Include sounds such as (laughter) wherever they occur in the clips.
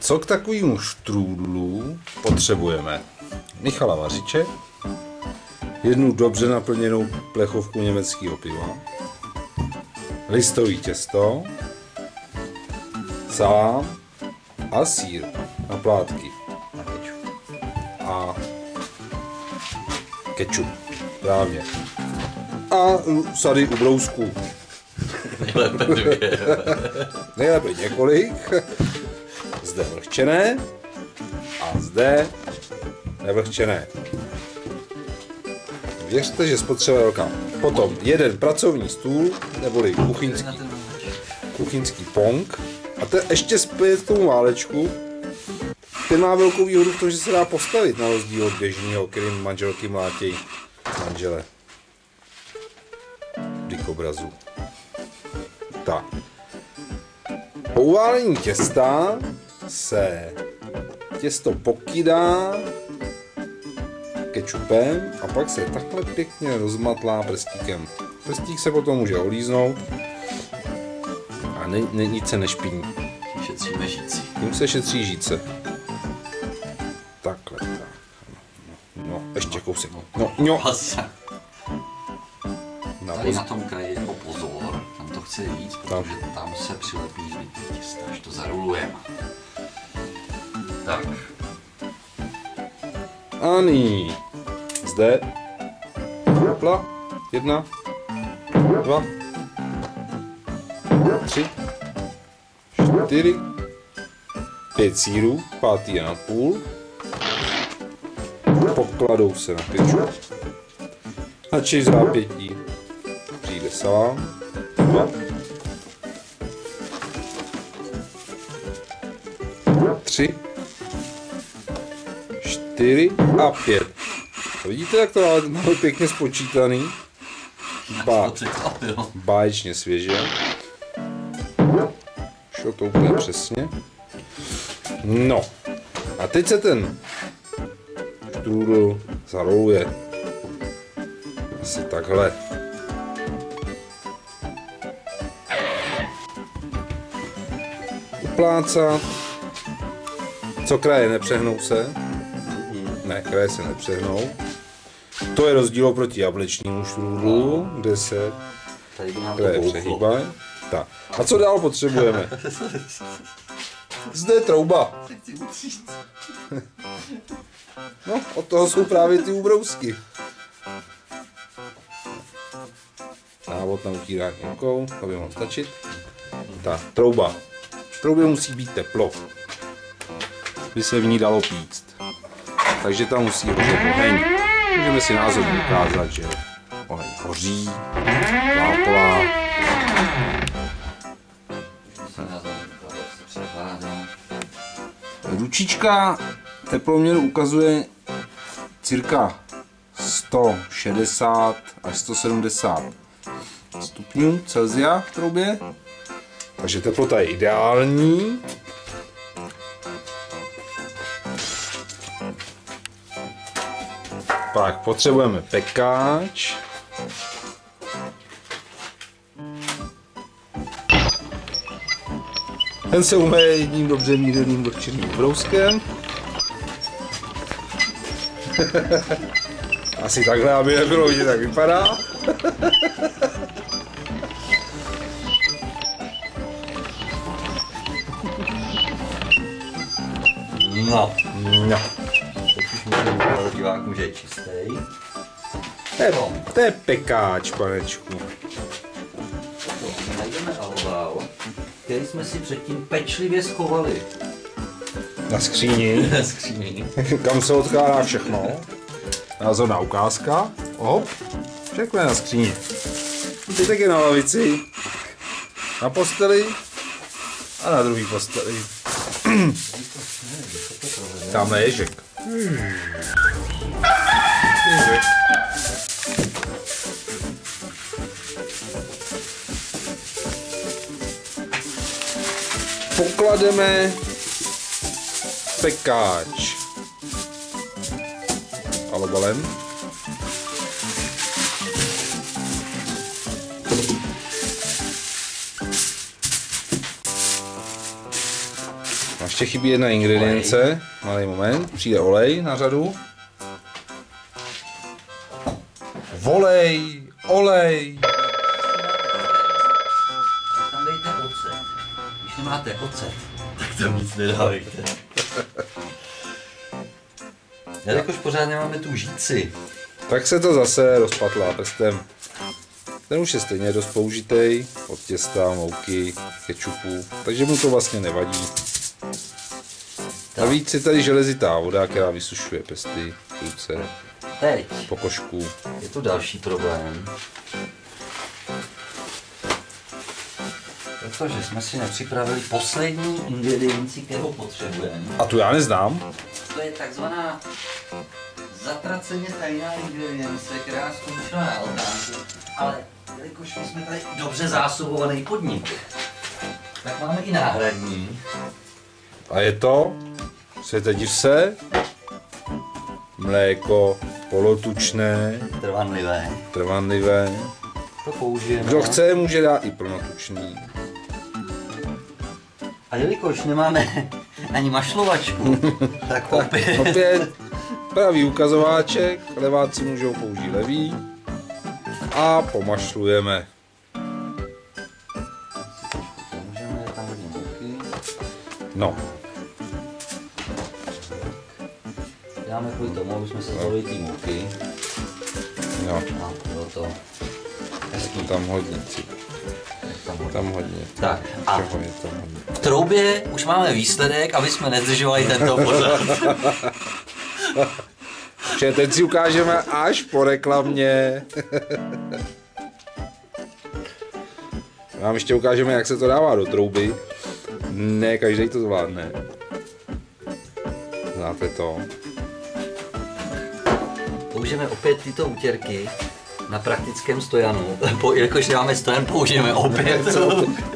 co k takovému štrůdlu potřebujeme? Michala Vařiče, jednu dobře naplněnou plechovku německého piva, listový těsto, salám a sír na plátky a kečup. Právě. A sady u brousků. Nejlépe dvě. (laughs) Nejlépe několik. Zde vlhčené a zde nevlhčené. Věřte, že spotřeba je velká. Potom jeden pracovní stůl, neboli kuchyňský, kuchyňský pong. A ten ještě k tomu válečku. Ten má velkou výhodu v tom, že se dá postavit na rozdíl od běžného, kterým manželky mlátějí manžele. K obrazu. Tak. Po uválení těsta se těsto pokydá kečupem a pak se takhle pěkně rozmatlá prstíkem. Prstík se potom může olíznout a ne, ne, nic se nešpiní. Šetříme žící. Tím se šetří žíce. Takhle, tak. No, no, ještě kousek. No, no, na Tady na tom kraji jako pozor, tam to chce víc, protože tam se přilepí zbytek těsta, až to zarulujeme. Tak, A nyní. Zde. Hopla. Jedna. Dva. Tři. Čtyři. Pět sírů. Pátý a na půl. Pokladou se na pěču. Na čej zápětí přijde salám. Dva. Tři čtyři a pět. Vidíte, jak to máme- máme pěkně spočítaný? Ba, báječně svěže. Šlo to úplně přesně. No. A teď se ten štrůdl zaroluje. Asi takhle. Uplácat. Co kraje, nepřehnou se? Ne, kraje se nepřehnou. To je rozdíl oproti jablečnímu štrůdlu, kde se Tady by nám to kraje bouchlo. přehýbají. Tak. A co dál potřebujeme? Zde je trouba. No, od toho jsou právě ty ubrousky. Návod na utírání rukou, to by mohlo stačit. Ta trouba. V troubě musí být teplo, by se v ní dalo píct. Takže tam musí hořet oheň. Můžeme si názorně ukázat, že oheň hoří, lápolá, Se na to převádá. Ručička teploměru ukazuje cirka 160 až 170 stupňů Celsia v troubě. Takže teplota je ideální. Pak potřebujeme pekáč. Ten se umeje jedním dobře mířeným vlhčeným brouskem. (laughs) Asi takhle, aby nebylo vidět, jak vypadá. (laughs) No, No, teď už můžeme ukázat divákům, že je čistý. to je, to je pekáč, panečku. Najdeme alvál, který jsme si předtím pečlivě schovali. Na skříni, (laughs) Ve skříni. (laughs) kam se odkládá všechno. Názorná ukázka. Hop, všechno je na skříni. Zbytek je na lavici, na posteli a na druhý posteli. (clears throat) Tamhle ježek. Ježek. Poklademe pekáč alobalem. Ještě chybí jedna ingredience. Malý moment. Přijde olej na řadu. Volej, olej. Tam dejte ocet. Když nemáte ocet, tak tam nic nedávejte. Jelikož pořád nemáme tu žíci, Tak se to zase rozpatlá prstem. Ten už je stejně dost použitej od těsta, mouky, kečupu, takže mu to vlastně nevadí. Navíc je tady železitá voda, která vysušuje prsty, ruce, teď pokožku. je tu další problém. Protože jsme si nepřipravili poslední ingredienci, kterou potřebujeme. A tu já neznám. To je takzvaná zatraceně tajná ingredience, která skončila na altánku. Ale jelikož my jsme tady dobře zásobovaný podnik, tak máme i náhradní. A je to, světe div se, mléko polotučné, Trvanlivé. trvanlivé. To použijeme. Kdo chce, může dát i plnotučný. A jelikož nemáme (laughs) ani mašlovačku, (laughs) tak opět Opět pravý ukazováček, leváci můžou použít levý a pomašlujeme. No, Dáme kvůli tomu, aby jsme se zbavili té mouky. no, A bylo to hezký. tam hodně, Tam hodně. tam hodně. Tak a v troubě už máme výsledek, aby jsme nezdržovali tento pořad. (laughs) Že teď si ukážeme až po reklamě. Vám ještě ukážeme, jak se to dává do trouby. Ne, každý to zvládne. Znáte to? Použijeme opět tyto útěrky na praktickém stojanu. (laughs) Po, jelikož nemáme stojan, použijeme opět.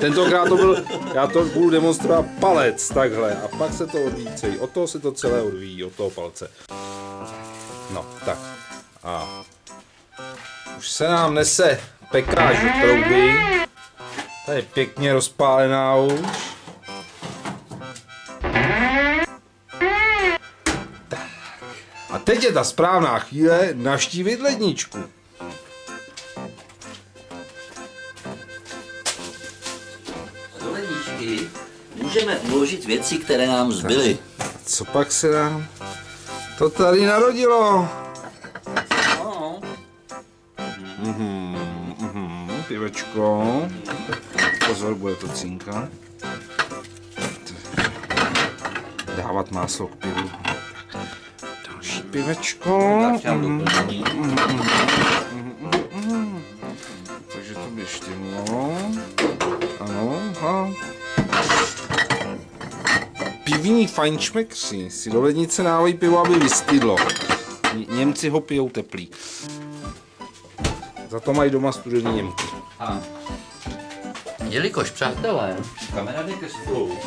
Tentokrát to byl, já to budu demonstrovat palec takhle a pak se to odvíjí celý. Od toho se to celé odvíjí, od toho palce. No, tak. A už se nám nese pekáž do trouby. Ta je pěkně rozpálená už. Teď je ta správná chvíle naštívit ledničku. Do ledničky můžeme uložit věci, které nám zbyly. Co pak se nám to tady narodilo? No, Mhm, mhm, pivečko. Pozor, bude to cinka. Dávat máslo k pivu. Pivečko. budu první. Takže to by štimlo. Ano, a Pivní fajnšmekři si do lednice dávají pivo, aby vystydlo. Ně- Němci ho pijou teplý. Za to mají doma studený Němky. A jelikož, přátelé, kamera jde ke stolu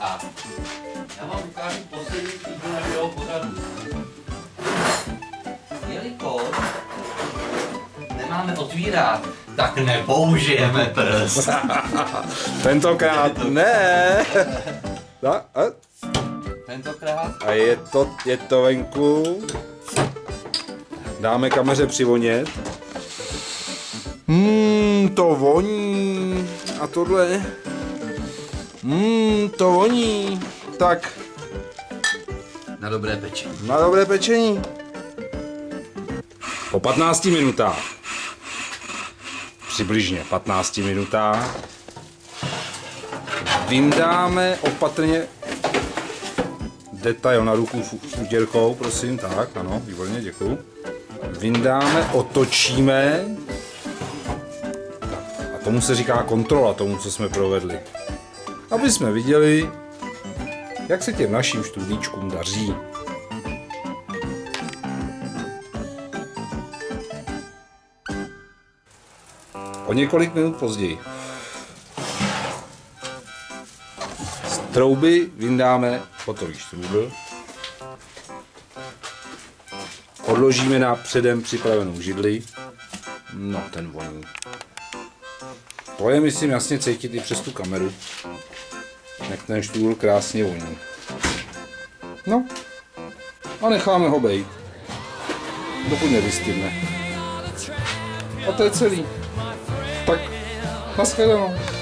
a já vám ukážu poslední týden našeho pořadu. Jelikož nemáme otvírat, tak nepoužijeme prst. (laughs) Tentokrát ne. A, a, Tentokrát a je to, je to venku. Dáme kameře přivonět. Hmm, to voní. A tohle. Hmm, to voní. Tak, na dobré pečení. na dobré pečení. Po 15 minutách. Přibližně 15 minutách. Vyndáme opatrně detail na ruku s útěrkou, prosím, tak, ano, výborně, děkuju. Vyndáme, otočíme. A tomu se říká kontrola, tomu, co jsme provedli. Aby jsme viděli, jak se těm našim študíčkům daří. O několik minut později. Z trouby vyndáme hotový štrůdl. Odložíme na předem připravenou židli. No, ten voní. To je, myslím, jasně cítit i přes tu kameru. Jak ten štůl krásně voní. No. A necháme ho bejt. Dokud nevystydne. A to je celý. Tak, nashledanou.